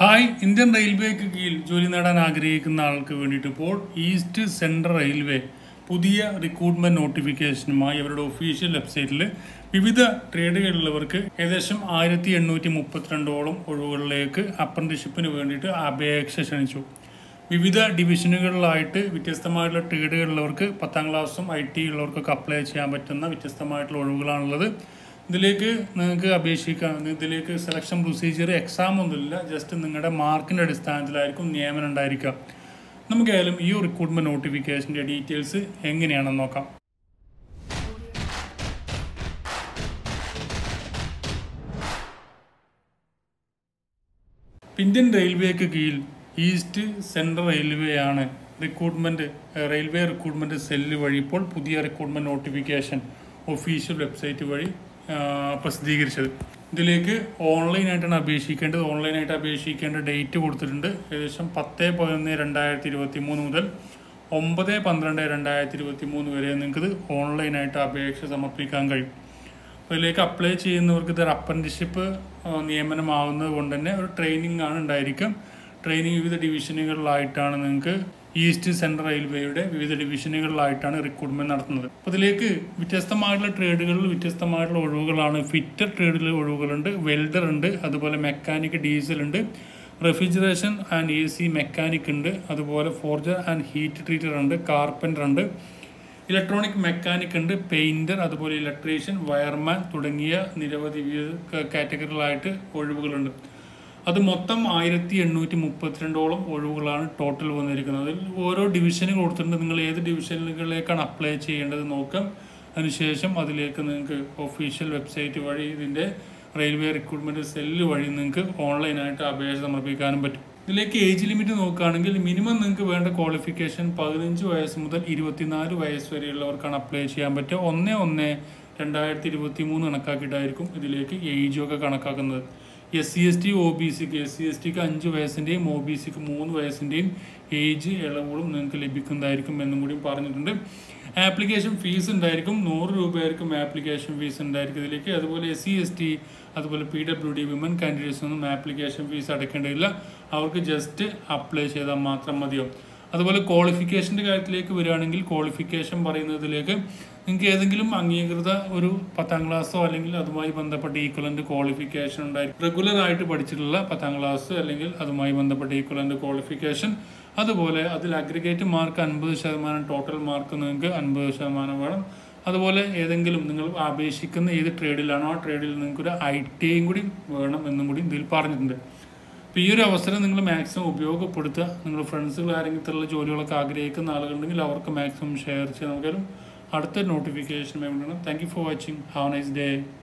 Hi Indian റെയിൽവേക്ക് കീഴിൽ ജോലി നേടാൻ ആഗ്രഹിക്കുന്ന ആൾക്ക് വേണ്ടിയിട്ട് ഇപ്പോൾ ഈസ്റ്റ് സെൻട്രൽ റെയിൽവേ പുതിയ റിക്രൂട്ട്മെന്റ് നോട്ടിഫിക്കേഷനുമായി അവരുടെ ഒഫീഷ്യൽ വെബ്സൈറ്റിൽ വിവിധ ട്രേഡുകളിലുള്ളവർക്ക് ഏകദേശം ആയിരത്തി എണ്ണൂറ്റി മുപ്പത്തിരണ്ടോളം ഒഴിവുകളിലേക്ക് അപ്രന്റിഷിപ്പിന് വേണ്ടിയിട്ട് അപേക്ഷ ക്ഷണിച്ചു. വിവിധ ഡിവിഷനുകളിലായിട്ട് വ്യത്യസ്തമായിട്ടുള്ള ട്രേഡുകളിലുള്ളവർക്ക് പത്താം ക്ലാസ്സും ഐ ടി ഉള്ളവർക്കൊക്കെ അപ്ലൈ ചെയ്യാൻ പറ്റുന്ന വ്യത്യസ്തമായിട്ടുള്ള ഒഴിവുകളാണുള്ളത്. ഇതിലേക്ക് നിങ്ങൾക്ക് അപേക്ഷിക്കാം. ഇതിലേക്ക് സെലക്ഷൻ പ്രൊസീജിയർ എക്സാം ഒന്നുമില്ല. ജസ്റ്റ് നിങ്ങളുടെ മാർക്കിന്റെ അടിസ്ഥാനത്തിലായിരിക്കും നിയമനം ഉണ്ടായിരിക്കുക. നമുക്കായാലും ഈ റിക്രൂട്ട്മെന്റ് നോട്ടിഫിക്കേഷന്റെ ഡീറ്റെയിൽസ് എങ്ങനെയാണെന്ന് നോക്കാം. ഇന്ത്യൻ റെയിൽവേക്ക് കീഴിൽ ഈസ്റ്റ് സെൻട്രൽ റെയിൽവേ ആണ് റിക്രൂട്ട്മെന്റ് റെയിൽവേ റിക്രൂട്ട്മെന്റ് സെല്ല് വഴി ഇപ്പോൾ പുതിയ റിക്രൂട്ട്മെന്റ് നോട്ടിഫിക്കേഷൻ ഒഫീഷ്യൽ വെബ്സൈറ്റ് വഴി പ്രസിദ്ധീകരിച്ചത്. ഇതിലേക്ക് ഓൺലൈനായിട്ടാണ് അപേക്ഷിക്കേണ്ടത്. ഓൺലൈനായിട്ട് അപേക്ഷിക്കേണ്ട ഡേറ്റ് കൊടുത്തിട്ടുണ്ട്. ഏകദേശം പത്ത് പതിനൊന്ന് രണ്ടായിരത്തി ഇരുപത്തി മൂന്ന് മുതൽ ഒമ്പത് പന്ത്രണ്ട് രണ്ടായിരത്തി ഇരുപത്തി മൂന്ന് വരെ നിങ്ങൾക്ക് ഓൺലൈനായിട്ട് അപേക്ഷ സമർപ്പിക്കാൻ കഴിയും. അതിലേക്ക് അപ്ലൈ ചെയ്യുന്നവർക്ക് ഇതൊരു അപ്രന്റിഷിപ്പ് നിയമനമാവുന്നത് കൊണ്ട് തന്നെ ഒരു ട്രെയിനിങ് ആണ് ഉണ്ടായിരിക്കും. ട്രെയിനിങ് വിവിധ ഡിവിഷനുകളിലായിട്ടാണ് നിങ്ങൾക്ക് ഈസ്റ്റ് സെൻട്രൽ റെയിൽവേയുടെ വിവിധ ഡിവിഷനുകളിലായിട്ടാണ് റിക്രൂട്ട്മെന്റ് നടത്തുന്നത്. അപ്പോൾ ഇതിലേക്ക് വ്യത്യസ്തമായിട്ടുള്ള ട്രേഡുകളിൽ വ്യത്യസ്തമായിട്ടുള്ള ഒഴിവുകളാണ്. ഫിറ്റർ ട്രേഡിൽ ഒഴിവുകളുണ്ട് വെൽഡർ ഉണ്ട് അതുപോലെ മെക്കാനിക് ഡീസൽ ഉണ്ട്. Refrigeration and A C mechanic ഉണ്ട് അതുപോലെ ഫോർജർ ആൻഡ് ഹീറ്റ് ട്രീറ്റർ ഉണ്ട് കാർപ്പന്റർ ഉണ്ട്. ഇലക്ട്രോണിക് മെക്കാനിക് ഉണ്ട് പെയിന്റർ അതുപോലെ ഇലക്ട്രീഷ്യൻ വയർമാൻ തുടങ്ങിയ നിരവധി കാറ്റഗറികളായിട്ട് ഒഴിവുകളുണ്ട്. അത് മൊത്തം ആയിരത്തി എണ്ണൂറ്റി മുപ്പത്തിരണ്ടോളം ഒഴിവുകളാണ് ടോട്ടൽ വന്നിരിക്കുന്നത്. ഓരോ ഡിവിഷന് കൊടുത്തിട്ടുണ്ട്. നിങ്ങൾ ഏത് ഡിവിഷനുകളിലേക്കാണ് അപ്ലൈ ചെയ്യേണ്ടത് നോക്കാം. അതിനുശേഷം അതിലേക്ക് നിങ്ങൾക്ക് ഒഫീഷ്യൽ വെബ്സൈറ്റ് വഴി ഇതിന്റെ റെയിൽവേ റിക്രൂട്ട്മെന്റ് സെല്ല് വഴി നിങ്ങൾക്ക് ഓൺലൈനായിട്ട് അപേക്ഷ സമർപ്പിക്കാനും പറ്റും. ഇതിലേക്ക് ഏജ് ലിമിറ്റ് നോക്കുകയാണെങ്കിൽ മിനിമം നിങ്ങൾക്ക് വേണ്ട ക്വാളിഫിക്കേഷൻ പതിനഞ്ച് വയസ്സ് മുതൽ ഇരുപത്തിനാല് വയസ്സ് വരെയുള്ളവർക്കാണ് അപ്ലൈ ചെയ്യാൻ പറ്റുക. ഒന്ന് ഒന്ന് രണ്ടായിരത്തി ഇരുപത്തി മൂന്ന് കണക്കാക്കിയിട്ടായിരിക്കും ഇതിലേക്ക് ഏജൊക്കെ കണക്കാക്കുന്നത്. S C S T O B സിക്ക് എസ് സി എസ് ടിക്ക് അഞ്ച് വയസ്സിന്റെയും ഒ ബി സിക്ക് മൂന്ന് വയസ്സിന്റെയും ഏജ് ഇളവുകളും നിങ്ങൾക്ക് ലഭിക്കുന്നതായിരിക്കും എന്നും കൂടി പറഞ്ഞിട്ടുണ്ട്. ആപ്ലിക്കേഷൻ ഫീസ് ഉണ്ടായിരിക്കും. നൂറ് രൂപയായിരിക്കും ആപ്ലിക്കേഷൻ ഫീസ് ഉണ്ടായിരിക്കും ഇതിലേക്ക്. അതുപോലെ എസ് സി എസ് ടി അതുപോലെ P W D women candidates ഒന്നും ആപ്ലിക്കേഷൻ ഫീസ് അടയ്ക്കേണ്ടതില്ല. അവർക്ക് ജസ്റ്റ് അപ്ലൈ ചെയ്താൽ മാത്രം മതിയോ അതുപോലെ ക്വാളിഫിക്കേഷന്റെ കാര്യത്തിലേക്ക് വരികയാണെങ്കിൽ ക്വാളിഫിക്കേഷൻ പറയുന്നതിലേക്ക് നിങ്ങൾക്ക് ഏതെങ്കിലും അംഗീകൃത ഒരു പത്താം ക്ലാസ്സോ അല്ലെങ്കിൽ അതുമായി ബന്ധപ്പെട്ട ഈക്വലന്റ് ക്വാളിഫിക്കേഷൻ ഉണ്ടായിരിക്കും. റെഗുലർ ആയിട്ട് പഠിച്ചിട്ടുള്ള പത്താം ക്ലാസ് അല്ലെങ്കിൽ അതുമായി ബന്ധപ്പെട്ട ഈക്വലന്റ് ക്വാളിഫിക്കേഷൻ അതുപോലെ അതിൽ അഗ്രിഗേറ്റ് മാർക്ക് അൻപത് ശതമാനം ടോട്ടൽ മാർക്ക് നിങ്ങൾക്ക് അൻപത് ശതമാനം വേണം. അതുപോലെ ഏതെങ്കിലും നിങ്ങൾ അപേക്ഷിക്കുന്ന ഏത് ട്രേഡിലാണോ ആ ട്രേഡിൽ നിങ്ങൾക്കൊരു ഐ ടി കൂടി വേണം എന്നും കൂടി ഇതിൽ പറഞ്ഞിട്ടുണ്ട്. അപ്പോൾ ഈ ഒരു അവസരം നിങ്ങൾ മാക്സിമം ഉപയോഗപ്പെടുത്തുക. നിങ്ങൾ ഫ്രണ്ട്സുകൾ ആരെങ്കിലും ജോലികളൊക്കെ ആഗ്രഹിക്കുന്ന ആളുകളുണ്ടെങ്കിൽ അവർക്ക് മാക്സിമം ഷെയർ ചെയ്യാൻ നമുക്കൊരു അടുത്ത നോട്ടിഫിക്കേഷൻ വേണ്ടിയാണ് thank you for watching have nice day